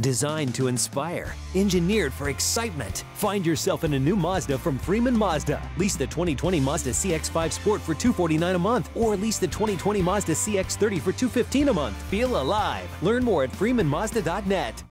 Designed to inspire, engineered for excitement. Find yourself in a new Mazda from Freeman Mazda. Lease the 2020 Mazda CX-5 Sport for $249 a month, or lease the 2020 Mazda CX-30 for $215 a month. Feel alive. Learn more at freemanmazda.net.